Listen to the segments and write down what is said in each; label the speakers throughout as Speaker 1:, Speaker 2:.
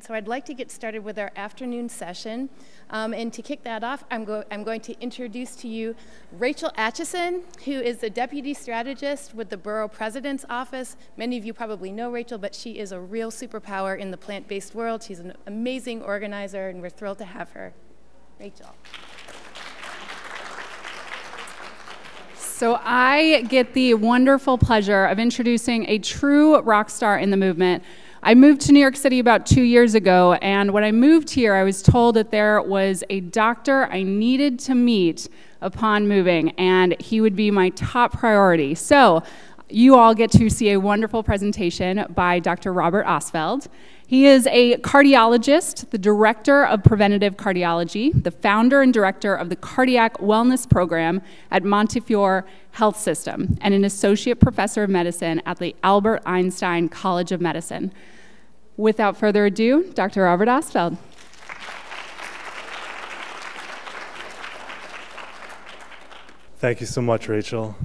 Speaker 1: So I'd like to get started with our afternoon session. Um, and to kick that off, I'm, go I'm, going to introduce to you Rachel Atchison, who is the Deputy Strategist with the Borough President's Office. Many of you probably know Rachel, but she is a real superpower in the plant-based world. She's an amazing organizer, and we're thrilled to have her. Rachel.
Speaker 2: So I get the wonderful pleasure of introducing a true rock star in the movement, I moved to New York City about two years ago, and when I moved here, I was told that there was a doctor I needed to meet upon moving, and he would be my top priority. So, you all get to see a wonderful presentation by Dr. Robert Ostfeld. He is a cardiologist, the director of preventative cardiology, the founder and director of the cardiac wellness program at Montefiore Health System, and an associate professor of medicine at the Albert Einstein College of Medicine. Without further ado, Dr. Robert Ostfeld.
Speaker 3: Thank you so much, Rachel.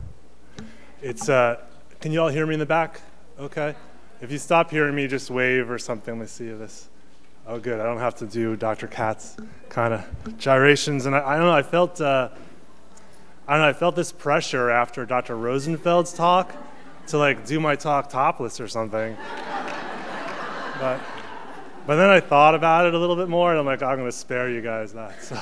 Speaker 3: It's, uh, can you all hear me in the back? Okay. If you stop hearing me, just wave or something. Let's see this. Oh, good. I don't have to do Dr. Katz kind of gyrations. And I, I, don't know. I felt. Uh, I don't know. I felt this pressure after Dr. Rosenfeld's talk to like do my talk topless or something. But, but then I thought about it a little bit more, and I'm like, I'm going to spare you guys that. So,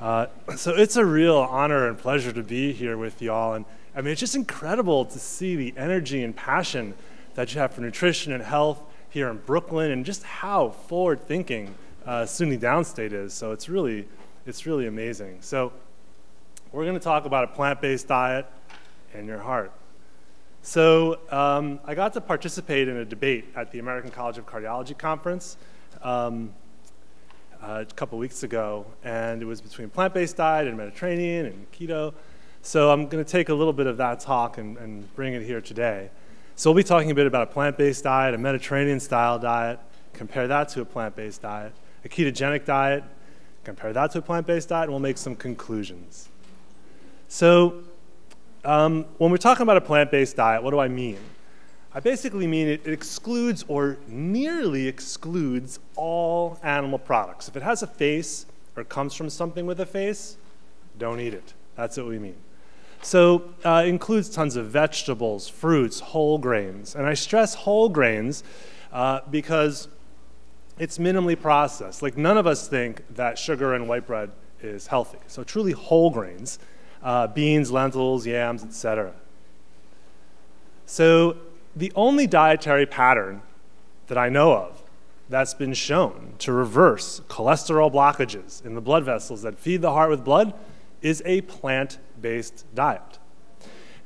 Speaker 3: uh, so it's a real honor and pleasure to be here with y'all. And I mean, it's just incredible to see the energy and passion that you have for nutrition and health here in Brooklyn and just how forward thinking uh, SUNY Downstate is. So it's really, it's really amazing. So we're going to talk about a plant-based diet and your heart. So um, I got to participate in a debate at the American College of Cardiology conference um, uh, a couple weeks ago, and it was between plant-based diet and Mediterranean and keto. So I'm going to take a little bit of that talk and, and bring it here today. So we'll be talking a bit about a plant-based diet, a Mediterranean-style diet, compare that to a plant-based diet, a ketogenic diet, compare that to a plant-based diet, and we'll make some conclusions. So um, when we're talking about a plant-based diet, what do I mean? I basically mean it, excludes or nearly excludes all animal products. If it has a face or comes from something with a face, don't eat it. That's what we mean. So uh, it includes tons of vegetables, fruits, whole grains. And I stress whole grains uh, because it's minimally processed. Like none of us think that sugar and white bread is healthy. So truly whole grains, uh, beans, lentils, yams, etc. So the only dietary pattern that I know of that's been shown to reverse cholesterol blockages in the blood vessels that feed the heart with blood is a plant based diet.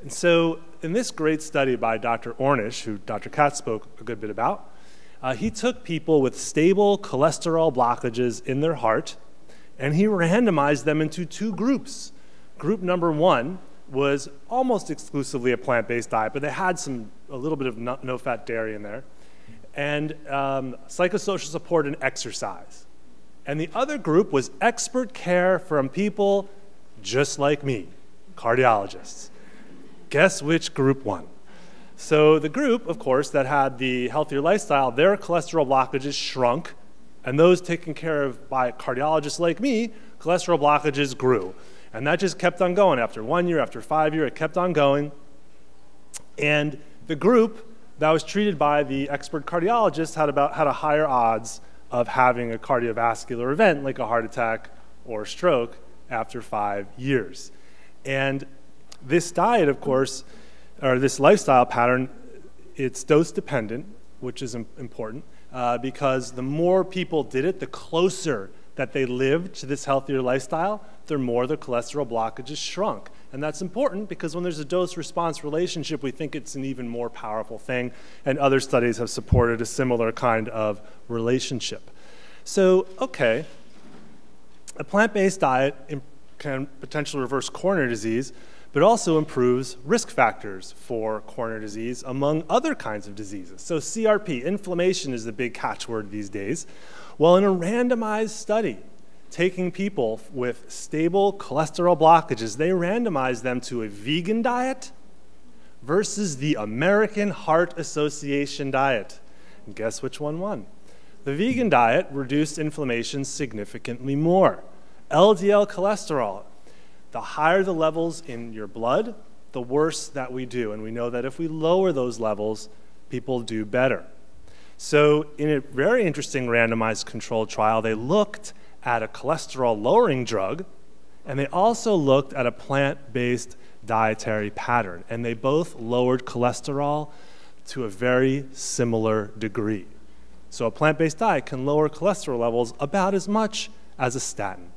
Speaker 3: And so, in this great study by Dr. Ornish, who Dr. Katz spoke a good bit about, uh, he took people with stable cholesterol blockages in their heart and he randomized them into two groups. Group number one was almost exclusively a plant based diet, but they had some, a little bit of no, no fat dairy in there, and um, psychosocial support and exercise. And the other group was expert care from people just like me, cardiologists. Guess which group won? So the group, of course, that had the healthier lifestyle, their cholesterol blockages shrunk, and those taken care of by cardiologists like me, cholesterol blockages grew. And that just kept on going. After one year, after five years, it kept on going. And the group that was treated by the expert cardiologist had, about, had a higher odds of having a cardiovascular event like a heart attack or stroke after five years. And this diet, of course, or this lifestyle pattern, it's dose dependent, which is important, uh, because the more people did it, the closer that they lived to this healthier lifestyle, the more their cholesterol blockages shrunk. And that's important because when there's a dose response relationship, we think it's an even more powerful thing. And other studies have supported a similar kind of relationship. So, okay, a plant-based diet can potentially reverse coronary disease, but also improves risk factors for coronary disease among other kinds of diseases. So CRP, inflammation is the big catchword these days. Well, in a randomized study, taking people with stable cholesterol blockages, they randomized them to a vegan diet versus the American Heart Association diet. And guess which one won? the vegan diet reduced inflammation significantly more. LDL cholesterol, the higher the levels in your blood, the worse that we do. And we know that if we lower those levels, people do better. So, in a very interesting randomized controlled trial, they looked at a cholesterol lowering drug and they also looked at a plant based dietary pattern. And they both lowered cholesterol to a very similar degree. So, a plant based diet can lower cholesterol levels about as much as a statin.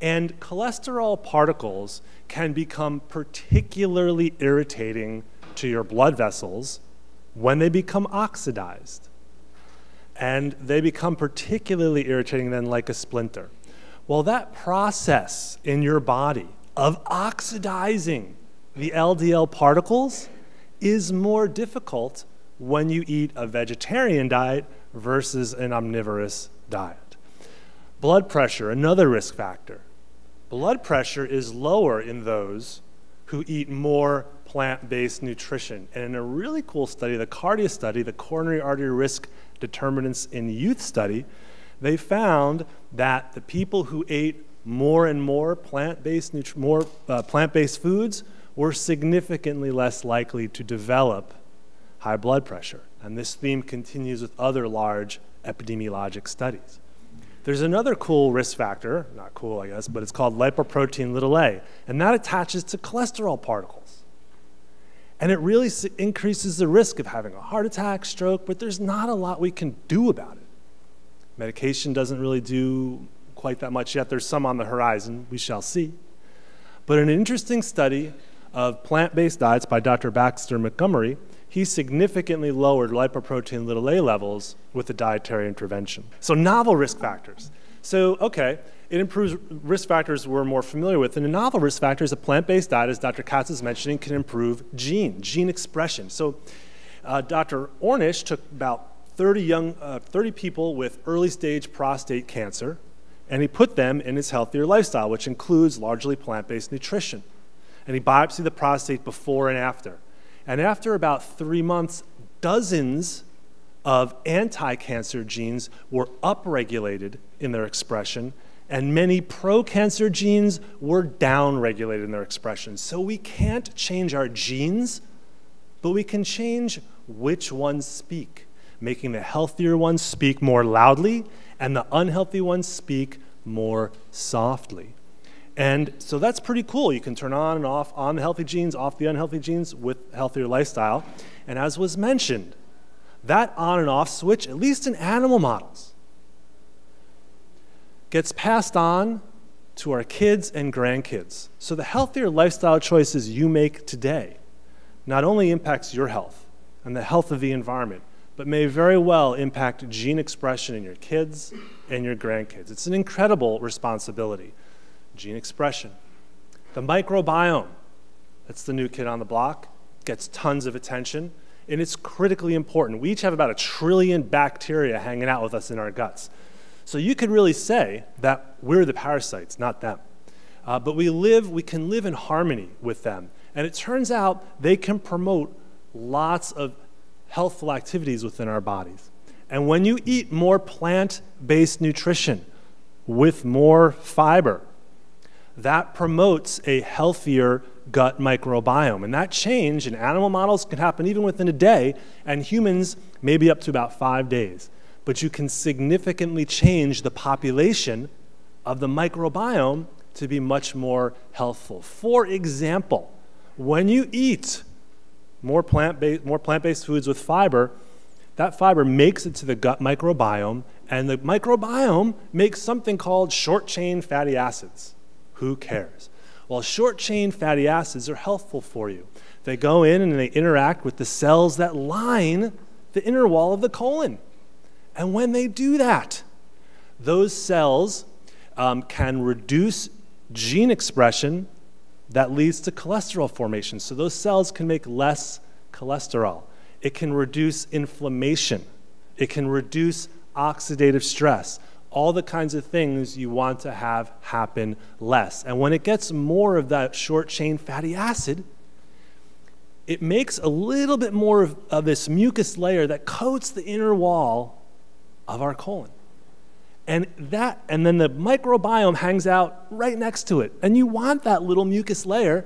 Speaker 3: And cholesterol particles can become particularly irritating to your blood vessels when they become oxidized. And they become particularly irritating then, like a splinter. Well, that process in your body of oxidizing the LDL particles is more difficult when you eat a vegetarian diet versus an omnivorous diet. Blood pressure, another risk factor. Blood pressure is lower in those who eat more plant based nutrition. And in a really cool study, the CARDIA study, the coronary artery risk determinants in youth study, they found that the people who ate more and more plant-based more uh, plant-based foods were significantly less likely to develop high blood pressure. And this theme continues with other large epidemiologic studies. There's another cool risk factor, not cool, I guess, but it's called lipoprotein little a, and that attaches to cholesterol particles. And it really increases the risk of having a heart attack, stroke, but there's not a lot we can do about it. Medication doesn't really do quite that much yet. There's some on the horizon, we shall see. But in an interesting study of plant based diets by Dr. Baxter Montgomery he significantly lowered lipoprotein little a levels with a dietary intervention. So, novel risk factors. So, okay, it improves risk factors we're more familiar with. And a novel risk factor is a plant based diet, as Dr. Katz is mentioning, can improve gene, gene expression. So, uh, Dr. Ornish took about 30, young, uh, 30 people with early stage prostate cancer, and he put them in his healthier lifestyle, which includes largely plant based nutrition. And he biopsied the prostate before and after. And after about three months, dozens of anti cancer genes were upregulated in their expression, and many pro cancer genes were downregulated in their expression. So we can't change our genes, but we can change which ones speak, making the healthier ones speak more loudly and the unhealthy ones speak more softly. And so that's pretty cool. You can turn on and off on the healthy genes, off the unhealthy genes with healthier lifestyle. And as was mentioned, that on and off switch, at least in animal models, gets passed on to our kids and grandkids. So the healthier lifestyle choices you make today not only impacts your health and the health of the environment, but may very well impact gene expression in your kids and your grandkids. It's an incredible responsibility gene expression. The microbiome, that's the new kid on the block, gets tons of attention, and it's critically important. We each have about a trillion bacteria hanging out with us in our guts. So you could really say that we're the parasites, not them. Uh, but we live, we can live in harmony with them. And it turns out they can promote lots of healthful activities within our bodies. And when you eat more plant based nutrition with more fiber, that promotes a healthier gut microbiome. And that change in animal models can happen even within a day, and humans maybe up to about five days. But you can significantly change the population of the microbiome to be much more healthful. For example, when you eat more plant-based, more plant-based foods with fiber, that fiber makes it to the gut microbiome, and the microbiome makes something called short-chain fatty acids. Who cares? Well, short chain fatty acids are helpful for you. They go in and they interact with the cells that line the inner wall of the colon. And when they do that, those cells um, can reduce gene expression that leads to cholesterol formation. So those cells can make less cholesterol. It can reduce inflammation. It can reduce oxidative stress all the kinds of things you want to have happen less. And when it gets more of that short chain fatty acid, it makes a little bit more of, of, this mucus layer that coats the inner wall of our colon. And that, and then the microbiome hangs out right next to it. And you want that little mucus layer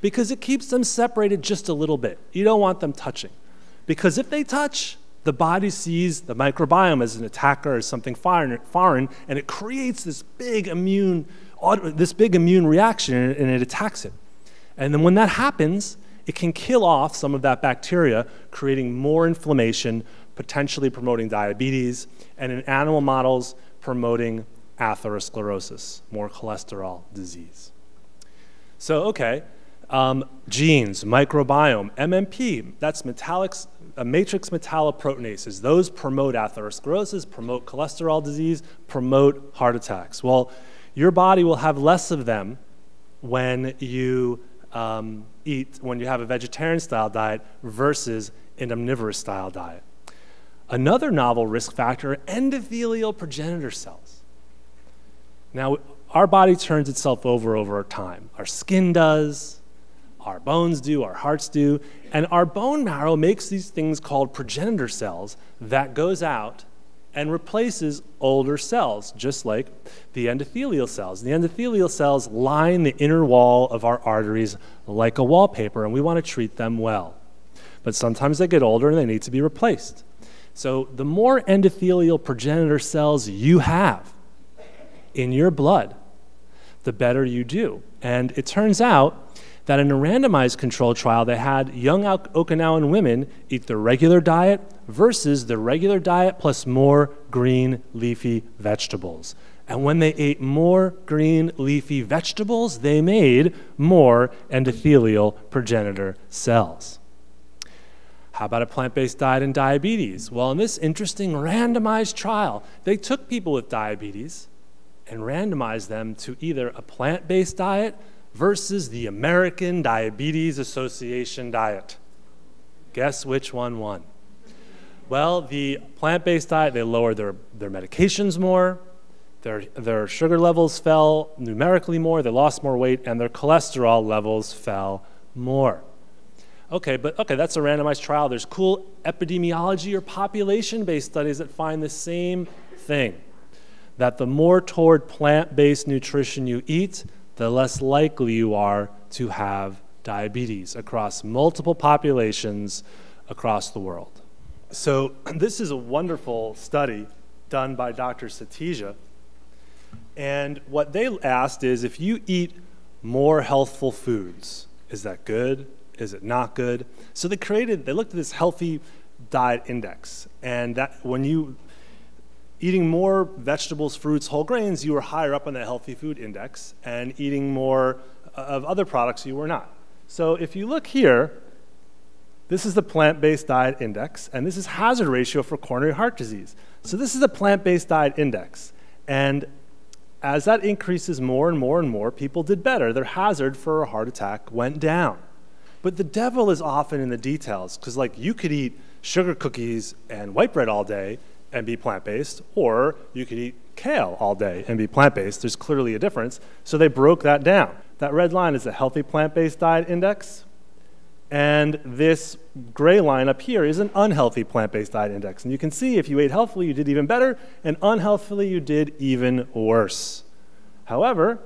Speaker 3: because it keeps them separated just a little bit. You don't want them touching. Because if they touch, the body sees the microbiome as an attacker, as something foreign and it creates this big immune, this big immune reaction and it attacks it. And then when that happens, it can kill off some of that bacteria, creating more inflammation, potentially promoting diabetes, and in animal models, promoting atherosclerosis, more cholesterol disease. So, okay, um, genes, microbiome, MMP, that's uh, matrix metalloproteinases. Those promote atherosclerosis, promote cholesterol disease, promote heart attacks. Well, your body will have less of them when you um, eat, when you have a vegetarian style diet versus an omnivorous style diet. Another novel risk factor endothelial progenitor cells. Now, our body turns itself over over time. Our skin does, our bones do, our hearts do, and our bone marrow makes these things called progenitor cells that goes out and replaces older cells, just like the endothelial cells. The endothelial cells line the inner wall of our arteries like a wallpaper, and we want to treat them well. But sometimes they get older and they need to be replaced. So the more endothelial progenitor cells you have in your blood, the better you do. And it turns out that in a randomized control trial, they had young Okinawan women eat the regular diet versus the regular diet plus more green leafy vegetables. And when they ate more green leafy vegetables, they made more endothelial progenitor cells. How about a plant based diet and diabetes? Well, in this interesting randomized trial, they took people with diabetes and randomized them to either a plant based diet versus the American Diabetes Association diet. Guess which one won? Well, the plant based diet, they lowered their, their medications more, their, their sugar levels fell numerically more, they lost more weight, and their cholesterol levels fell more. Okay, but okay, that's a randomized trial. There's cool epidemiology or population based studies that find the same thing that the more toward plant based nutrition you eat, the less likely you are to have diabetes across multiple populations across the world. So, this is a wonderful study done by Dr. Satija. And what they asked is if you eat more healthful foods, is that good? Is it not good? So they created, they looked at this healthy diet index. And that when you eating more vegetables, fruits, whole grains, you were higher up on the healthy food index, and eating more of other products, you were not. So if you look here, this is the plant based diet index, and this is hazard ratio for coronary heart disease. So this is a plant based diet index. And as that increases more and more and more, people did better. Their hazard for a heart attack went down. But the devil is often in the details, because like you could eat sugar cookies and white bread all day and be plant-based, or you could eat kale all day and be plant-based. There's clearly a difference. So they broke that down. That red line is the healthy plant-based diet index, and this gray line up here is an unhealthy plant-based diet index. And you can see if you ate healthfully, you did even better, and unhealthily, you did even worse. However,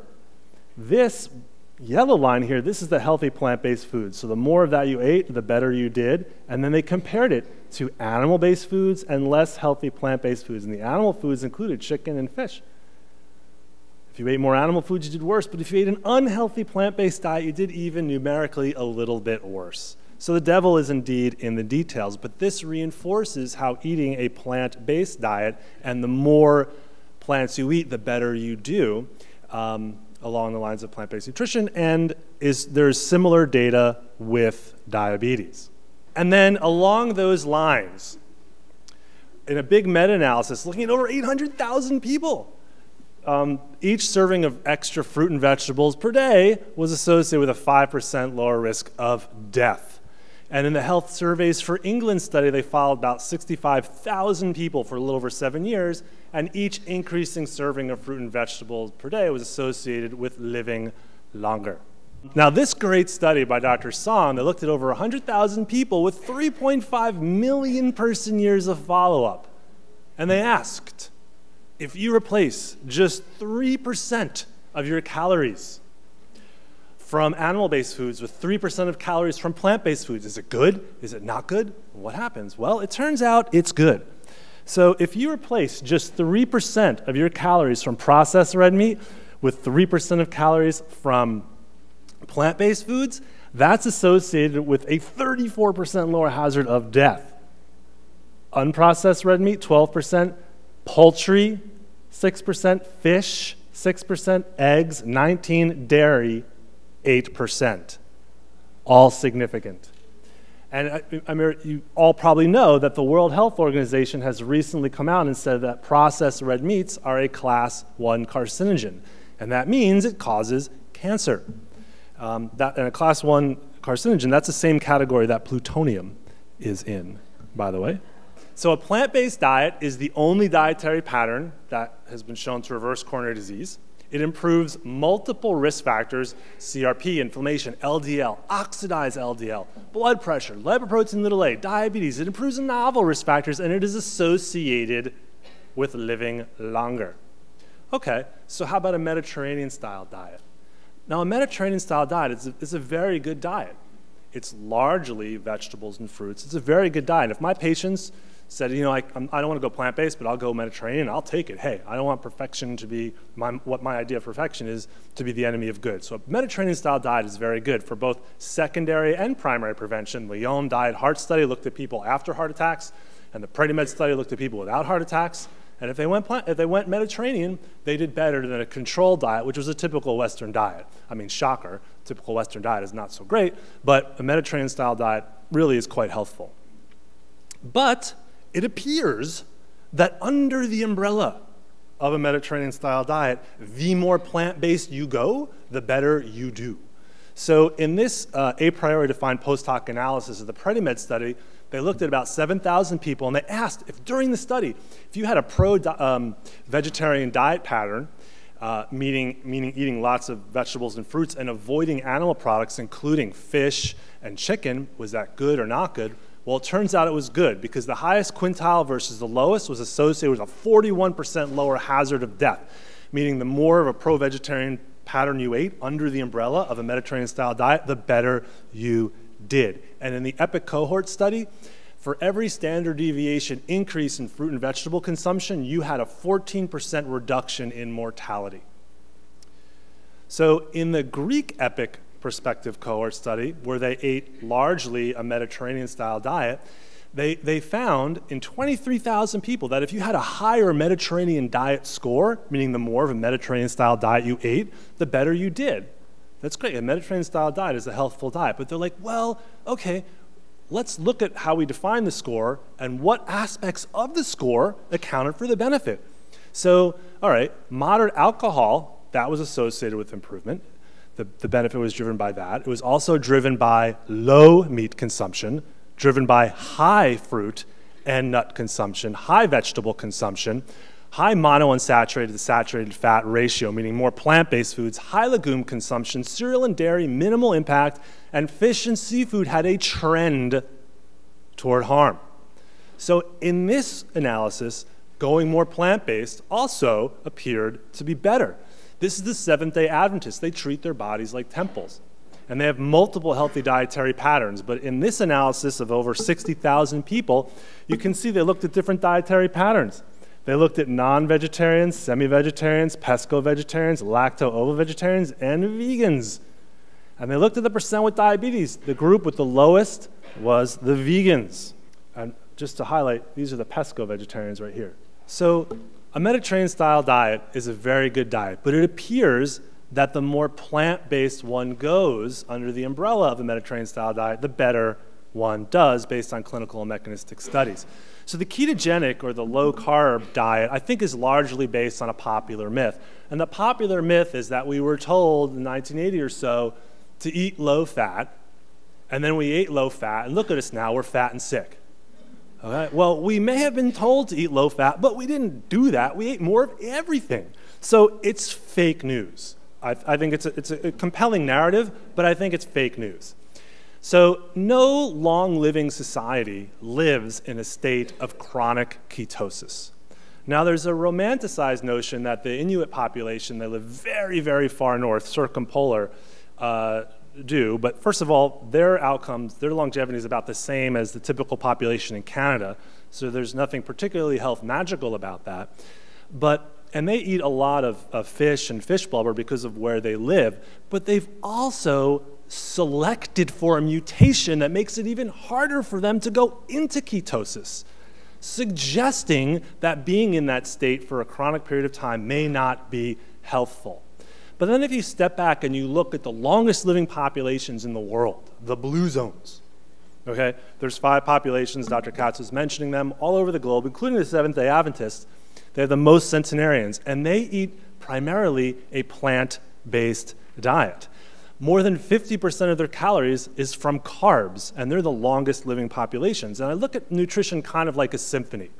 Speaker 3: this yellow line here, this is the healthy plant-based food. So the more of that you ate, the better you did. And then they compared it to animal-based foods and less healthy plant-based foods. And the animal foods included chicken and fish. If you ate more animal foods, you did worse. But if you ate an unhealthy plant-based diet, you did even numerically a little bit worse. So the devil is indeed in the details. But this reinforces how eating a plant-based diet and the more plants you eat, the better you do. Um, along the lines of plant-based nutrition, and is there's similar data with diabetes. And then along those lines, in a big meta-analysis looking at over 800,000 people, um, each serving of extra fruit and vegetables per day was associated with a 5% lower risk of death. And in the health surveys for England study, they followed about 65,000 people for a little over seven years, and each increasing serving of fruit and vegetables per day was associated with living longer. Now, this great study by Dr. Song that looked at over 100,000 people with 3.5 million person years of follow up and they asked if you replace just 3% of your calories from animal based foods with 3% of calories from plant based foods, is it good? Is it not good? What happens? Well, it turns out it's good. So if you replace just 3% of your calories from processed red meat with 3% of calories from plant based foods, that's associated with a 34% lower hazard of death. Unprocessed red meat, 12%, poultry, 6%, fish, 6%, eggs, 19, dairy, 8%. All significant. And I, I mean, you all probably know that the World Health Organization has recently come out and said that processed red meats are a class one carcinogen. And that means it causes cancer. Um, that, and a class one carcinogen, that's the same category that plutonium is in, by the way. So a plant-based diet is the only dietary pattern that has been shown to reverse coronary disease. It improves multiple risk factors CRP, inflammation, LDL, oxidized LDL, blood pressure, lipoprotein little a, diabetes. It improves novel risk factors and it is associated with living longer. Okay, so how about a Mediterranean style diet? Now, a Mediterranean style diet is a, is a very good diet. It's largely vegetables and fruits. It's a very good diet. If my patients said, you know, I, I do not want to go plant based, but I'll go Mediterranean. I'll take it. Hey, I don't want perfection to be my, what my idea of perfection is to be the enemy of good. So a Mediterranean style diet is very good for both secondary and primary prevention. Lyon Diet Heart Study looked at people after heart attacks, and the PREDIMED study looked at people without heart attacks. And if they went, if they went Mediterranean, they did better than a controlled diet, which was a typical Western diet. I mean, shocker, typical Western diet is not so great, but a Mediterranean style diet really is quite healthful. But it appears that under the umbrella of a Mediterranean style diet, the more plant based you go, the better you do. So, in this uh, a priori defined post hoc analysis of the PREDIMED study, they looked at about 7,000 people and they asked if during the study, if you had a pro um, vegetarian diet pattern, uh, meaning, meaning eating lots of vegetables and fruits and avoiding animal products, including fish and chicken, was that good or not good? Well, it turns out it was good because the highest quintile versus the lowest was associated with a 41% lower hazard of death, meaning the more of a pro vegetarian pattern you ate under the umbrella of a Mediterranean style diet, the better you did. And in the EPIC cohort study, for every standard deviation increase in fruit and vegetable consumption, you had a 14% reduction in mortality. So in the Greek EPIC perspective cohort study, where they ate largely a Mediterranean style diet, they, they found in 23,000 people that if you had a higher Mediterranean diet score, meaning the more of a Mediterranean style diet you ate, the better you did. That's great. A Mediterranean style diet is a healthful diet. But they're like, well, okay, let's look at how we define the score and what aspects of the score accounted for the benefit. So, all right, moderate alcohol, that was associated with improvement. The, the benefit was driven by that. It was also driven by low meat consumption, driven by high fruit and nut consumption, high vegetable consumption, high monounsaturated to saturated fat ratio, meaning more plant based foods, high legume consumption, cereal and dairy, minimal impact, and fish and seafood had a trend toward harm. So, in this analysis, going more plant based also appeared to be better. This is the Seventh day Adventists. They treat their bodies like temples. And they have multiple healthy dietary patterns. But in this analysis of over 60,000 people, you can see they looked at different dietary patterns. They looked at non vegetarians, semi vegetarians, pesco vegetarians, lacto ovo vegetarians, and vegans. And they looked at the percent with diabetes. The group with the lowest was the vegans. And just to highlight, these are the pesco vegetarians right here. So a Mediterranean style diet is a very good diet, but it appears that the more plant based one goes under the umbrella of a Mediterranean style diet, the better one does based on clinical and mechanistic studies. So the ketogenic or the low carb diet, I think, is largely based on a popular myth. And the popular myth is that we were told in 1980 or so to eat low fat, and then we ate low fat, and look at us now, we're fat and sick. Well, we may have been told to eat low fat, but we didn't do that. We ate more of everything. So it's fake news. I, I think it's a, it's a compelling narrative, but I think it's fake news. So, no long living society lives in a state of chronic ketosis. Now, there's a romanticized notion that the Inuit population, they live very, very far north, circumpolar, uh, do. But first of all, their outcomes, their longevity is about the same as the typical population in Canada. So there's nothing particularly health magical about that. But and they eat a lot of, of fish and fish blubber because of where they live. But they've also selected for a mutation that makes it even harder for them to go into ketosis suggesting that being in that state for a chronic period of time may not be healthful. But then if you step back and you look at the longest living populations in the world, the blue zones, okay? There's five populations, Dr. Katz was mentioning them, all over the globe, including the Seventh-day Adventists. They're the most centenarians, and they eat primarily a plant-based diet. More than 50% of their calories is from carbs, and they're the longest living populations. And I look at nutrition kind of like a symphony.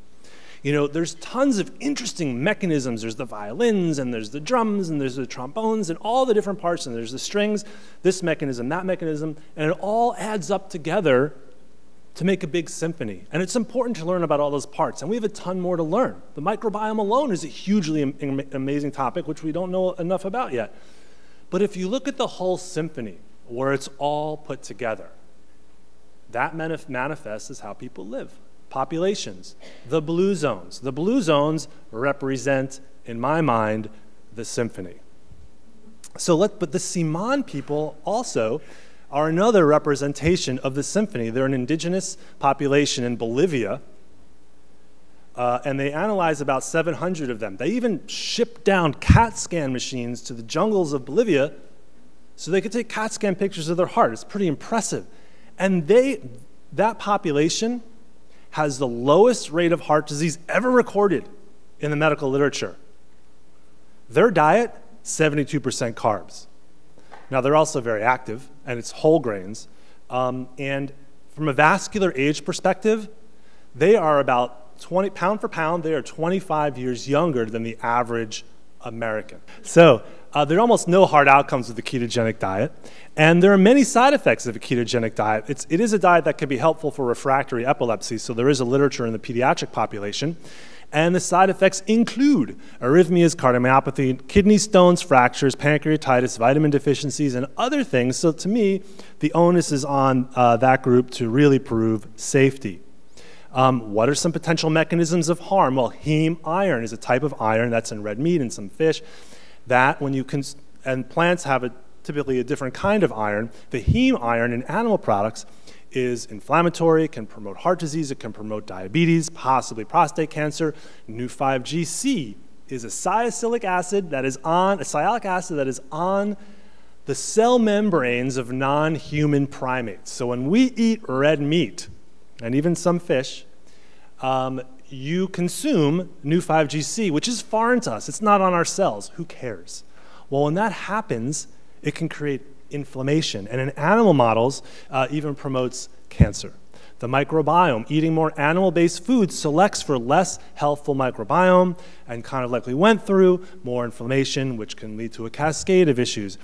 Speaker 3: You know, there's tons of interesting mechanisms. There's the violins, and there's the drums, and there's the trombones, and all the different parts, and there's the strings, this mechanism, that mechanism, and it all adds up together to make a big symphony. And it's important to learn about all those parts, and we have a ton more to learn. The microbiome alone is a hugely amazing topic, which we don't know enough about yet. But if you look at the whole symphony, where it's all put together, that manif manifests as how people live. Populations, the blue zones. The blue zones represent, in my mind, the symphony. So let, but the Tsimane people also are another representation of the symphony. They're an indigenous population in Bolivia uh, and they analyzed about 700 of them. They even shipped down CAT scan machines to the jungles of Bolivia so they could take CAT scan pictures of their heart. It's pretty impressive. And they, that population has the lowest rate of heart disease ever recorded in the medical literature. Their diet, 72% carbs. Now, they're also very active, and it's whole grains. Um, and from a vascular age perspective, they are about 20, pound for pound, they are 25 years younger than the average American. So uh, there are almost no hard outcomes with the ketogenic diet. And there are many side effects of a ketogenic diet. It's, it is a diet that can be helpful for refractory epilepsy, so there is a literature in the pediatric population. And the side effects include arrhythmias, cardiomyopathy, kidney stones, fractures, pancreatitis, vitamin deficiencies, and other things. So to me, the onus is on uh, that group to really prove safety. Um, what are some potential mechanisms of harm? Well, heme iron is a type of iron that's in red meat and some fish. That, when you cons- and plants have a, typically a different kind of iron. The heme iron in animal products is inflammatory, it can promote heart disease, it can promote diabetes, possibly prostate cancer. Neu5Gc is a salicylic acid that is on, a sialic acid that is on the cell membranes of non human primates. So when we eat red meat, and even some fish, um, you consume Neu5Gc, which is foreign to us. It's not on our cells. Who cares? Well, when that happens, it can create inflammation. And in animal models, uh, even promotes cancer. The microbiome, eating more animal based foods, selects for less healthful microbiome and kind of like we went through, more inflammation, which can lead to a cascade of issues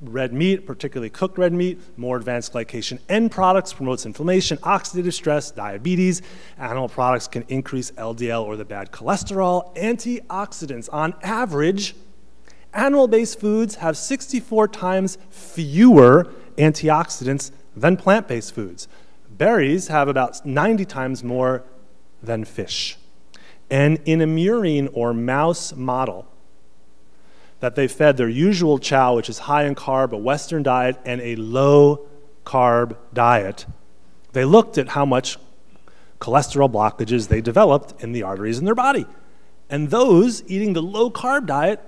Speaker 3: red meat, particularly cooked red meat, more advanced glycation end products promotes inflammation, oxidative stress, diabetes. Animal products can increase LDL or the bad cholesterol. Antioxidants, on average, animal-based foods have 64 times fewer antioxidants than plant-based foods. Berries have about 90 times more than fish. And in a murine or mouse model, that they fed their usual chow, which is high in carb, a Western diet, and a low carb diet, they looked at how much cholesterol blockages they developed in the arteries in their body. And those eating the low carb diet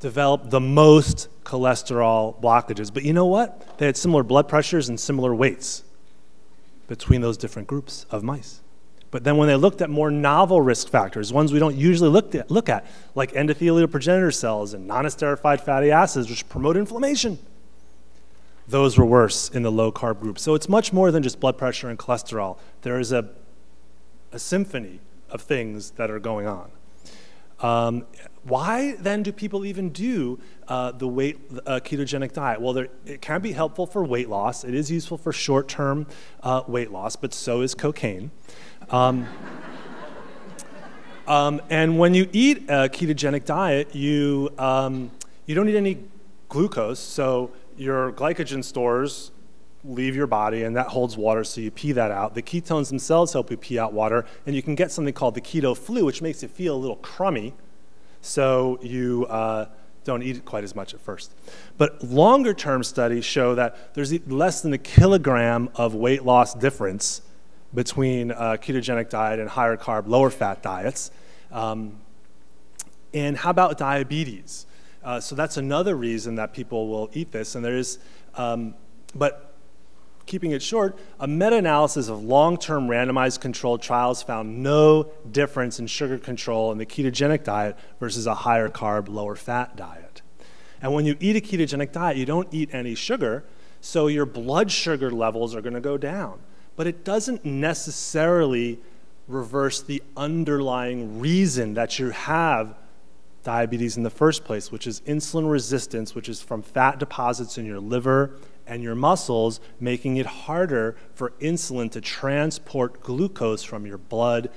Speaker 3: developed the most cholesterol blockages. But you know what? They had similar blood pressures and similar weights between those different groups of mice. But then when they looked at more novel risk factors, ones we don't usually look at, look at like endothelial progenitor cells and non-esterified fatty acids, which promote inflammation, those were worse in the low carb group. So it's much more than just blood pressure and cholesterol. There is a, a symphony of things that are going on. Um, why then do people even do uh, the weight uh, ketogenic diet? Well, there, it can be helpful for weight loss. It is useful for short-term uh, weight loss, but so is cocaine. Um, Um, and when you eat a ketogenic diet, you, um, you don't need any glucose, so your glycogen stores leave your body, and that holds water, so you pee that out. The ketones themselves help you pee out water, and you can get something called the keto flu, which makes it feel a little crummy, so you uh, don't eat it quite as much at first. But longer term studies show that there's less than a kilogram of weight loss difference between a ketogenic diet and higher carb, lower fat diets. Um, and how about diabetes? Uh, so that's another reason that people will eat this. And there is, um, but keeping it short, a meta analysis of long term randomized controlled trials found no difference in sugar control in the ketogenic diet versus a higher carb, lower fat diet. And when you eat a ketogenic diet, you don't eat any sugar, so your blood sugar levels are going to go down. But it doesn't necessarily reverse the underlying reason that you have diabetes in the first place, which is insulin resistance, which is from fat deposits in your liver and your muscles, making it harder for insulin to transport glucose from your blood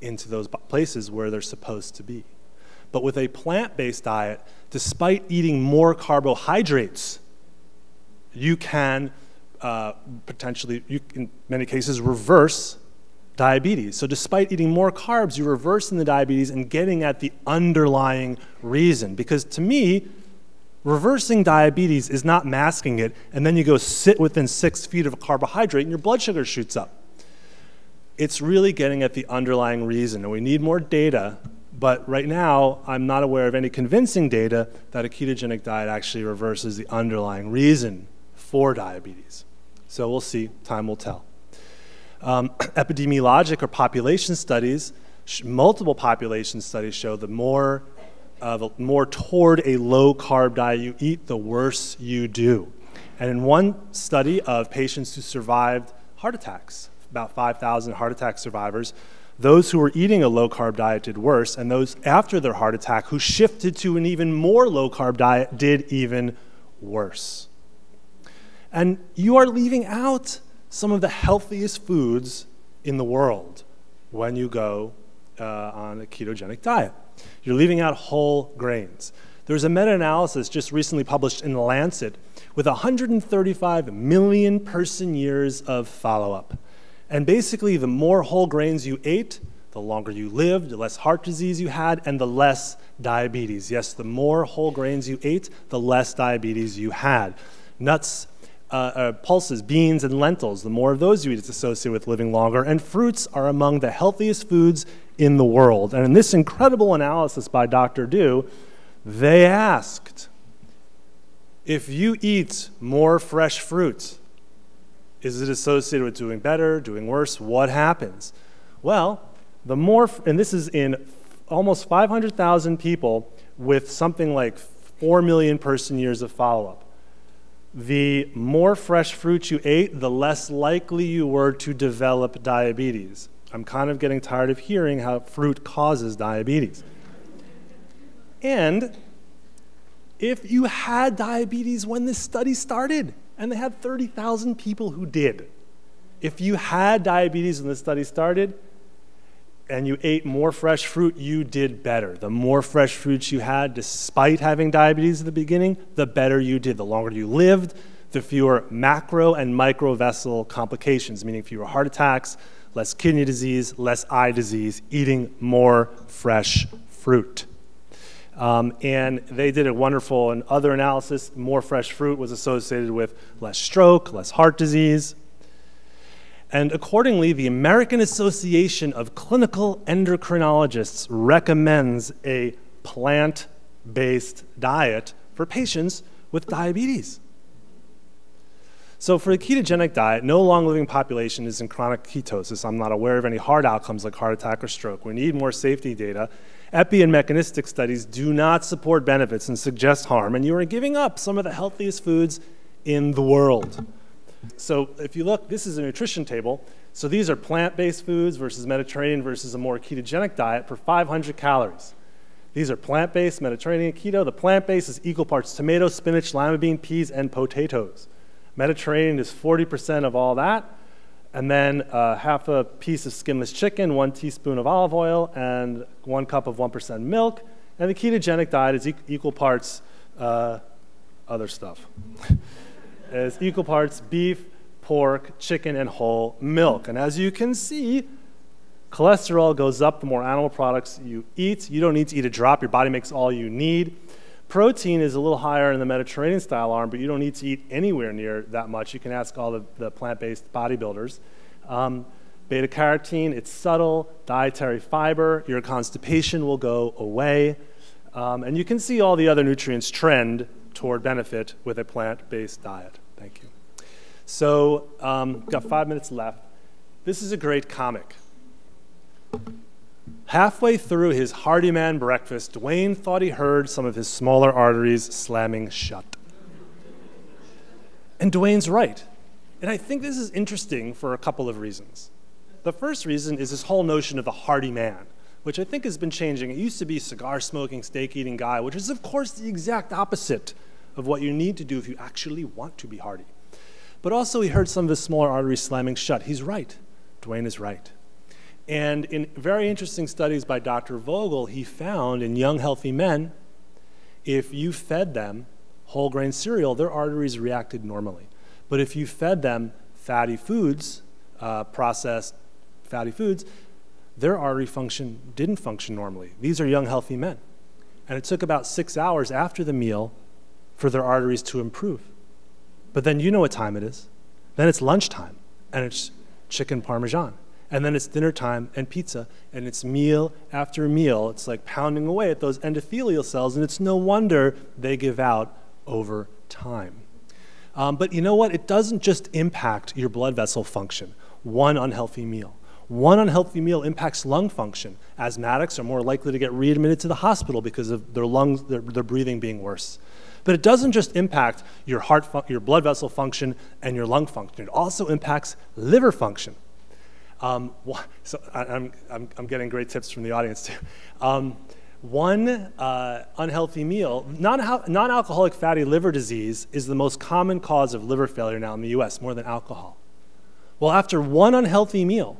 Speaker 3: into those places where they're supposed to be. But with a plant based diet, despite eating more carbohydrates, you can uh, potentially, you, in many cases, reverse diabetes. So, despite eating more carbs, you're reversing the diabetes and getting at the underlying reason. Because to me, Reversing diabetes is not masking it, and then you go sit within six feet of a carbohydrate and your blood sugar shoots up. It's really getting at the underlying reason, and we need more data, but right now I'm not aware of any convincing data that a ketogenic diet actually reverses the underlying reason for diabetes. So we'll see, time will tell. Um, epidemiologic or population studies, multiple population studies show the more of more toward a low carb diet you eat, the worse you do. And in one study of patients who survived heart attacks, about 5,000 heart attack survivors, those who were eating a low carb diet did worse, and those after their heart attack who shifted to an even more low carb diet did even worse. And you are leaving out some of the healthiest foods in the world when you go uh, on a ketogenic diet. You're leaving out whole grains. There's a meta analysis just recently published in The Lancet with 135 million person years of follow up. And basically, the more whole grains you ate, the longer you lived, the less heart disease you had, and the less diabetes. Yes, the more whole grains you ate, the less diabetes you had. Nuts, uh, uh, pulses, beans, and lentils, the more of those you eat, it's associated with living longer. And fruits are among the healthiest foods in the world. And in this incredible analysis by Dr. Du, they asked if you eat more fresh fruit, is it associated with doing better, doing worse? What happens? Well, the more, and this is in almost 500,000 people with something like 4 million person years of follow up. The more fresh fruit you ate, the less likely you were to develop diabetes. I'm kind of getting tired of hearing how fruit causes diabetes. And if you had diabetes when this study started, and they had 30,000 people who did, if you had diabetes when the study started and you ate more fresh fruit, you did better. The more fresh fruits you had, despite having diabetes at the beginning, the better you did. The longer you lived, the fewer macro and micro vessel complications, meaning fewer heart attacks, less kidney disease, less eye disease, eating more fresh fruit. Um, and they did a wonderful and other analysis. More fresh fruit was associated with less stroke, less heart disease. And accordingly, the American Association of Clinical Endocrinologists recommends a plant based diet for patients with diabetes. So for the ketogenic diet, no long living population is in chronic ketosis. I'm not aware of any hard outcomes like heart attack or stroke. We need more safety data. Epi and mechanistic studies do not support benefits and suggest harm, and you are giving up some of the healthiest foods in the world. So if you look, this is a nutrition table. So these are plant-based foods versus Mediterranean versus a more ketogenic diet for 500 calories. These are plant-based, Mediterranean, keto. The plant-based is equal parts tomato, spinach, lima bean, peas, and potatoes. Mediterranean is 40% of all that. and then uh, half a piece of skinless chicken, one teaspoon of olive oil, and one cup of 1% milk. And the ketogenic diet is e equal parts uh, other stuff. it's equal parts beef, pork, chicken, and whole milk. And as you can see, cholesterol goes up the more animal products you eat. You don't need to eat a drop. Your body makes all you need. Protein is a little higher in the Mediterranean style arm, but you don't need to eat anywhere near that much. You can ask all the, the plant based bodybuilders. Um, beta carotene, it's subtle, dietary fiber, your constipation will go away. Um, and you can see all the other nutrients trend toward benefit with a plant based diet. Thank you. So, um, got five minutes left. This is a great comic. Halfway through his hearty man breakfast, Dwayne thought he heard some of his smaller arteries slamming shut. And Dwayne's right. And I think this is interesting for a couple of reasons. The first reason is this whole notion of the hearty man, which I think has been changing. It used to be cigar smoking, steak eating guy, which is, of course, the exact opposite of what you need to do if you actually want to be hardy. But also, he heard some of his smaller arteries slamming shut. He's right. Dwayne is right. And in very interesting studies by Dr. Vogel, he found in young, healthy men, if you fed them whole grain cereal, their arteries reacted normally. But if you fed them fatty foods, uh, processed fatty foods, their artery function didn't function normally. These are young, healthy men. And it took about six hours after the meal for their arteries to improve. But then you know what time it is. Then it's lunchtime, and it's chicken parmesan and then it's dinner time and pizza, and it's meal after meal. It's like pounding away at those endothelial cells, and it's no wonder they give out over time. Um, but you know what? It doesn't just impact your blood vessel function, one unhealthy meal. One unhealthy meal impacts lung function. Asthmatics are more likely to get readmitted to the hospital because of their lungs, their, their breathing being worse. But it doesn't just impact your heart, your blood vessel function and your lung function. It also impacts liver function. Um, so I, am I'm, I'm getting great tips from the audience too. Um, one uh, unhealthy meal, non-alcoholic fatty liver disease is the most common cause of liver failure now in the US, more than alcohol. Well, after one unhealthy meal,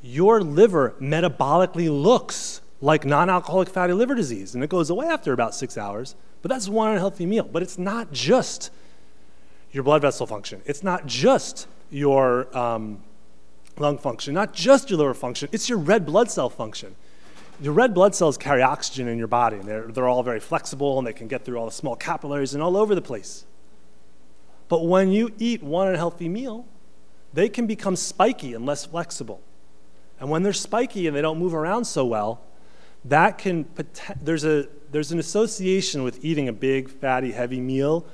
Speaker 3: your liver metabolically looks like non-alcoholic fatty liver disease, and it goes away after about six hours, but that's one unhealthy meal. But it's not just your blood vessel function. It's not just your um, lung function, not just your liver function, it's your red blood cell function. Your red blood cells carry oxygen in your body, and they're, they're all very flexible and they can get through all the small capillaries and all over the place. But when you eat one unhealthy meal, they can become spiky and less flexible. And when they're spiky and they don't move around so well, that can there's a there's an association with eating a big fatty heavy meal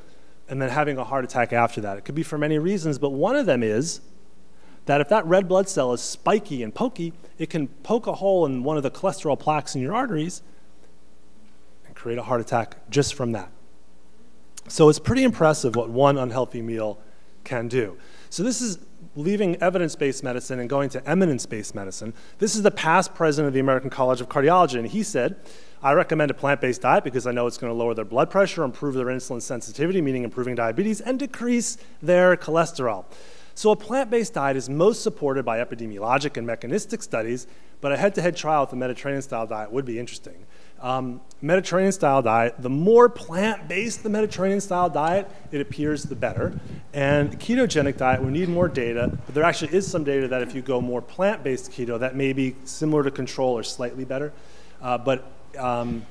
Speaker 3: and then having a heart attack after that. It could be for many reasons, but one of them is that if that red blood cell is spiky and pokey, it can poke a hole in one of the cholesterol plaques in your arteries and create a heart attack just from that. So it's pretty impressive what one unhealthy meal can do. So this is leaving evidence-based medicine and going to eminence-based medicine. This is the past president of the American College of Cardiology, and he said, I recommend a plant-based diet because I know it's going to lower their blood pressure, improve their insulin sensitivity, meaning improving diabetes, and decrease their cholesterol. So a plant-based diet is most supported by epidemiologic and mechanistic studies, but a head-to-head trial with the Mediterranean-style diet would be interesting. Um, Mediterranean-style diet, the more plant-based the Mediterranean-style diet, it appears the better. And ketogenic diet, we need more data, but there actually is some data that if you go more plant-based keto, that may be similar to control or slightly better. Uh, but um,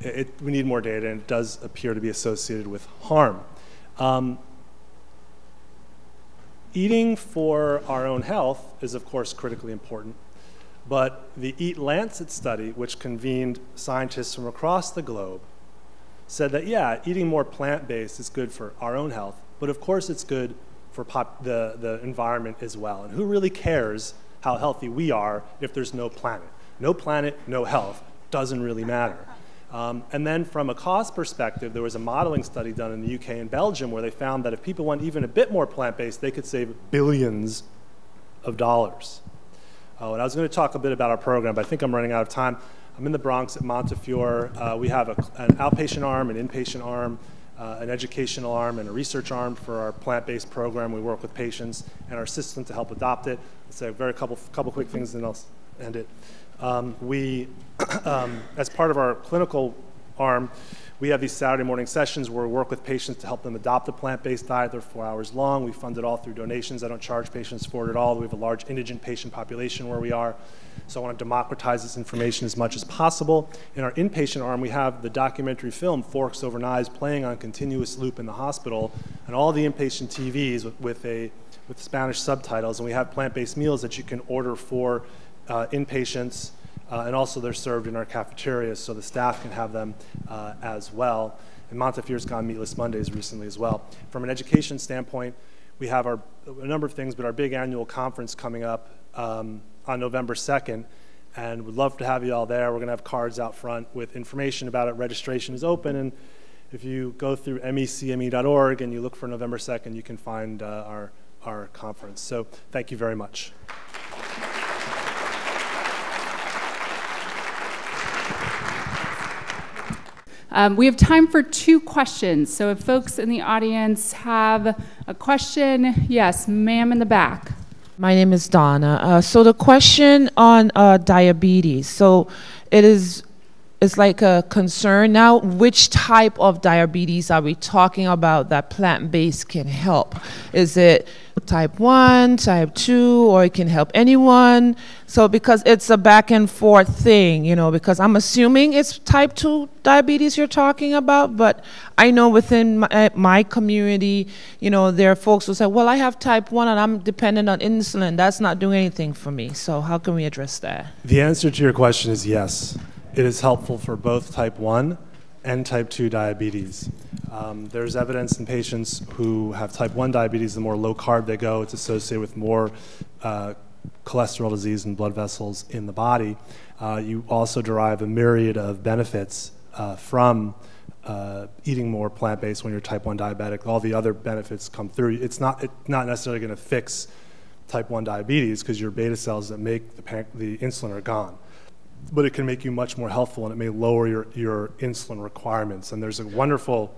Speaker 3: it, we need more data, and it does appear to be associated with harm. Um, Eating for our own health is, of course, critically important. But the Eat Lancet study, which convened scientists from across the globe, said that, yeah, eating more plant based is good for our own health, but of course it's good for the, the environment as well. And who really cares how healthy we are if there's no planet? No planet, no health doesn't really matter. Um, and then from a cost perspective, there was a modeling study done in the UK and Belgium where they found that if people went even a bit more plant-based, they could save billions of dollars. Oh, and I was going to talk a bit about our program, but I think I'm running out of time. I'm in the Bronx at Montefiore. Uh, we have a, an outpatient arm, an inpatient arm. uh, an educational arm and a research arm for our plant-based program. We work with patients and our system to help adopt it. I'll say a very couple, couple quick things and I'll end it. Um, we, um, as part of our clinical arm, we have these Saturday morning sessions where we work with patients to help them adopt a plant-based diet. They're four hours long. We fund it all through donations. I don't charge patients for it at all. We have a large indigent patient population where we are. So I want to democratize this information as much as possible. In our inpatient arm, we have the documentary film Forks Over Knives playing on continuous loop in the hospital, and all the inpatient TVs with, with a with Spanish subtitles, and we have plant-based meals that you can order for uh, inpatients, uh, and also they're served in our cafeterias, so the staff can have them uh, as well. And Montefiore's gone meatless Mondays recently as well. From an education standpoint, we have our, a number of things, but our big annual conference coming up um, on November 2nd, and we'd love to have you all there. We're going to have cards out front with information about it. Registration is open, and if you go through mecme.org and you look for November 2nd, you can find uh, our, our conference. So thank you very much.
Speaker 2: Um, we have time for two questions. So if folks in the audience have a question, yes, ma'am in the back.
Speaker 4: My name is Donna. Uh, so the question on uh, diabetes. So it is it's like a concern now. Which type of diabetes are we talking about that plant-based can help? Is it type 1, type 2, or it can help anyone? So because it's a back and forth thing, you know, because I'm assuming it's type 2 diabetes you're talking about, but I know within my, eh, my community, you know, there are folks who say, well, I have type 1 and I'm dependent on insulin. That's not doing anything for me. So how can we address that?
Speaker 3: The answer to your question is yes. It is helpful for both type 1 and type 2 diabetes. Um, there's evidence in patients who have type 1 diabetes, the more low carb they go, it's associated with more uh, cholesterol disease and blood vessels in the body. Uh, you also derive a myriad of benefits uh, from uh, eating more plant-based when you're type 1 diabetic. All the other benefits come through. It's not, it's not necessarily going to fix type 1 diabetes because your beta cells that make the, the insulin are gone but it can make you much more healthful and it may lower your, your insulin requirements. And there's a wonderful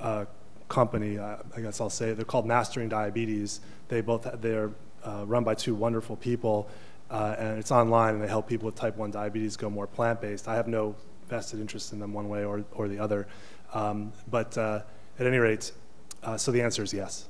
Speaker 3: uh, company, uh, I guess I'll say, they're called Mastering Diabetes. They both, they're uh, run by two wonderful people uh, and it's online and they help people with type 1 diabetes go more plant-based. I have no vested interest in them one way or, or the other. Um, but uh, at any rate, uh, so the answer is yes.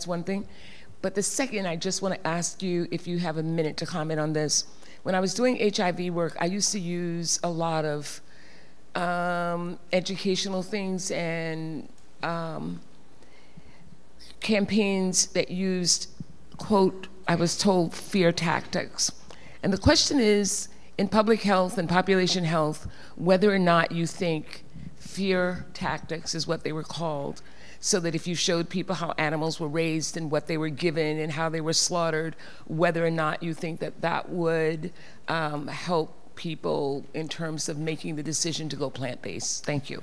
Speaker 5: That's one thing. But the second, I just want to ask you if you have a minute to comment on this. When I was doing HIV work, I used to use a lot of um, educational things and um, campaigns that used, quote, I was told, fear tactics. And the question is, in public health and population health, whether or not you think fear tactics is what they were called, so that if you showed people how animals were raised and what they were given and how they were slaughtered, whether or not you think that that would um, help people in terms of making the decision to go plant-based. Thank you.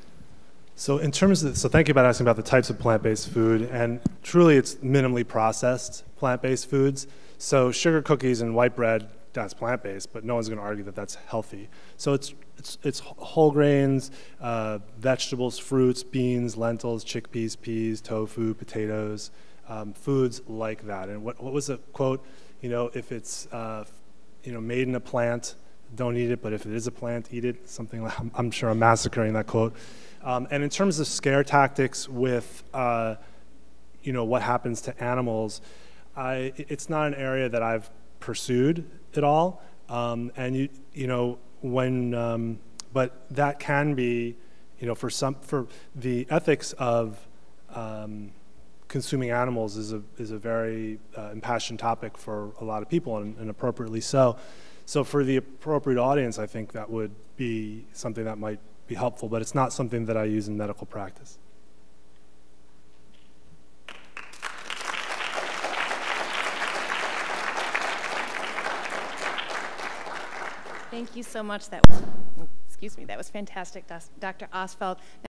Speaker 3: So in terms of, so thank you about asking about the types of plant-based food, and truly it's minimally processed plant-based foods. So sugar cookies and white bread that's plant-based, but no one's going to argue that that's healthy. So it's it's, it's whole grains, uh, vegetables, fruits, beans, lentils, chickpeas, peas, tofu, potatoes, um, foods like that. And what what was the quote? You know, if it's uh, you know made in a plant, don't eat it. But if it is a plant, eat it. Something like I'm, sure I'm massacring that quote. Um, and in terms of scare tactics with uh, you know what happens to animals, I, it's not an area that I've pursued at all. Um, and you, you know, when, um, but that can be, you know, for some, for the ethics of um, consuming animals is a, is a very uh, impassioned topic for a lot of people and, and appropriately so. So for the appropriate audience, I think that would be something that might be helpful, but it's not something that I use in medical practice.
Speaker 1: Thank you so much. That was, excuse me, that was fantastic, Dr. Ostfeld.